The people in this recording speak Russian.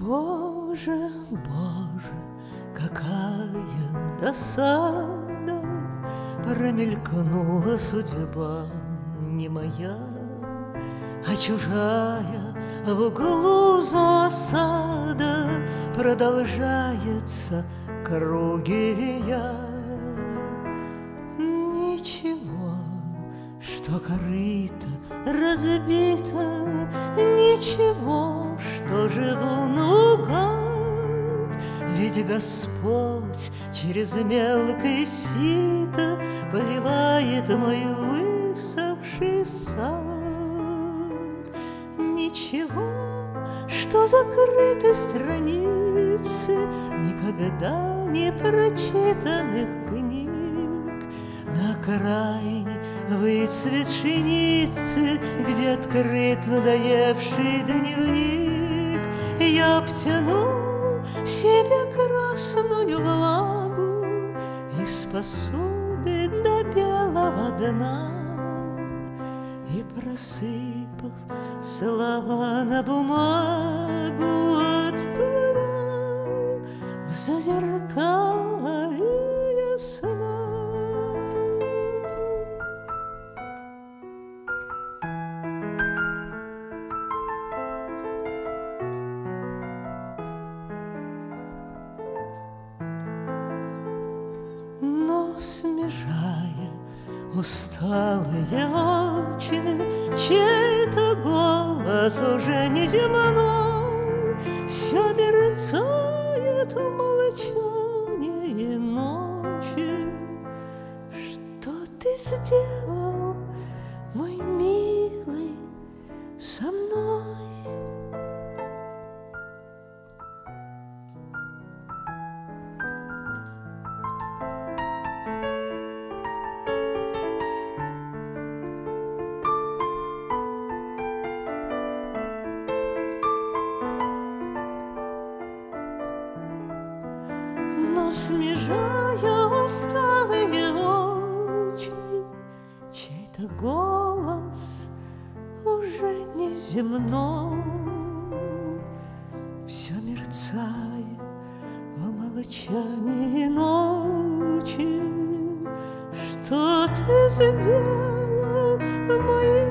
Боже, Боже, какая досада Промелькнула судьба не моя, А чужая в углу засада Продолжается круги вия. Ничего, что корыто разбито, Ничего, что живу наугад, Ведь Господь через мелкое сито Поливает мой высохший сад. Ничего, что закрыты страницы Никогда не прочитанных книг На окраине выцветшей ницы Где открыт надоевший дневник Я обтяну себе красную влагу Из посуды до белого дна. И просыпав слова на бумагу Отплыву в зазеркалье смежая усталые очи, Чей-то голос уже не земной, Все мерцает в молчании ночи. Что ты сделал, смежая усталые очи, Чей-то голос уже не земной, Все мерцает в молчании ночи. Что ты сделал, мой